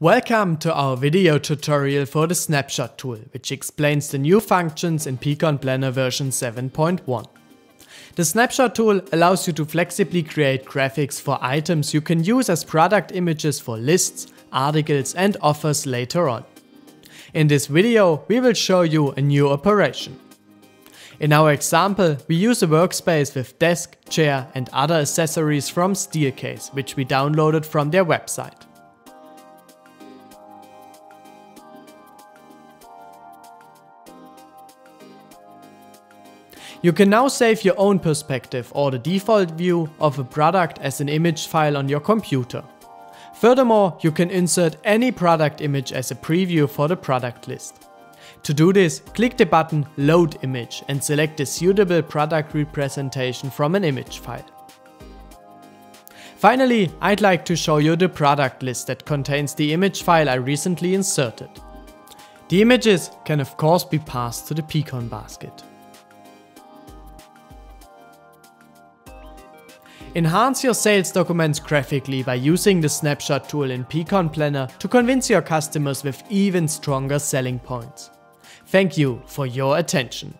Welcome to our video tutorial for the snapshot tool, which explains the new functions in pCon.planner version 7.1. The snapshot tool allows you to flexibly create graphics for items you can use as product images for lists, articles and offers later on. In this video, we will show you a new operation. In our example, we use a workspace with desk, chair and other accessories from Steelcase, which we downloaded from their website. You can now save your own perspective or the default view of a product as an image file on your computer. Furthermore, you can insert any product image as a preview for the product list. To do this, click the button Load Image and select a suitable product representation from an image file. Finally, I'd like to show you the product list that contains the image file I recently inserted. The images can of course be passed to the pCon.basket. Enhance your sales documents graphically by using the snapshot tool in pCon.planner to convince your customers with even stronger selling points. Thank you for your attention.